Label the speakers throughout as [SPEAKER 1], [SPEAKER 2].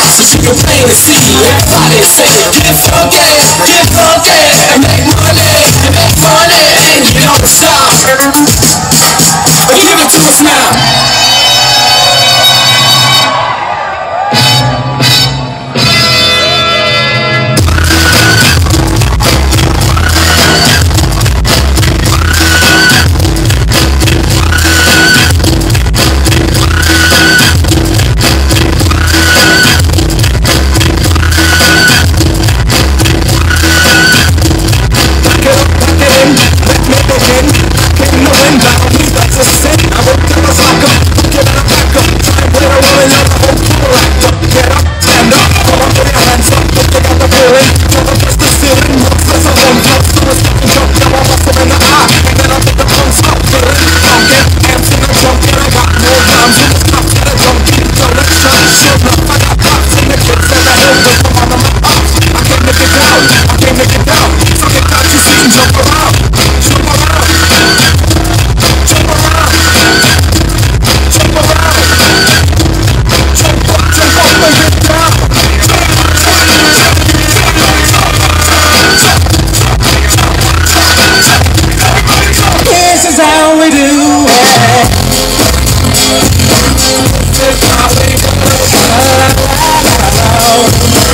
[SPEAKER 1] so she can plain to see. Everybody say, get funky, get funky, make money, make money, and you don't stop. Give it to us now.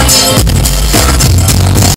[SPEAKER 1] Thank